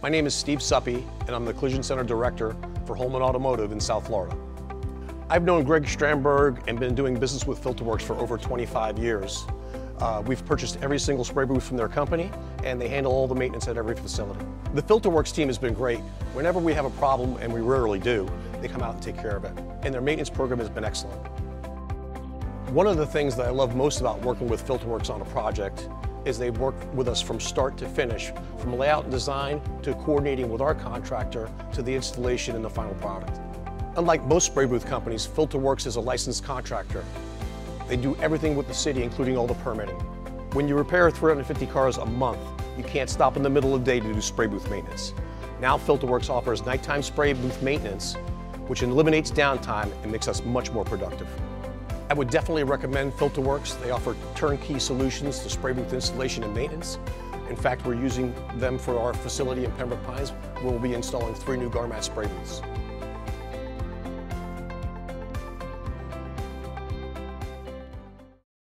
My name is Steve Suppy, and I'm the Collision Center Director for Holman Automotive in South Florida. I've known Greg Stramberg and been doing business with Filterworks for over 25 years. Uh, we've purchased every single spray booth from their company, and they handle all the maintenance at every facility. The Filterworks team has been great. Whenever we have a problem, and we rarely do, they come out and take care of it. And their maintenance program has been excellent. One of the things that I love most about working with Filterworks on a project is they work with us from start to finish, from layout and design to coordinating with our contractor to the installation and the final product. Unlike most spray booth companies, Filterworks is a licensed contractor. They do everything with the city, including all the permitting. When you repair 350 cars a month, you can't stop in the middle of the day to do spray booth maintenance. Now Filterworks offers nighttime spray booth maintenance, which eliminates downtime and makes us much more productive. I would definitely recommend Filterworks. They offer turnkey solutions to spray booth installation and maintenance. In fact, we're using them for our facility in Pembroke Pines, we'll be installing three new Garmat spray booths.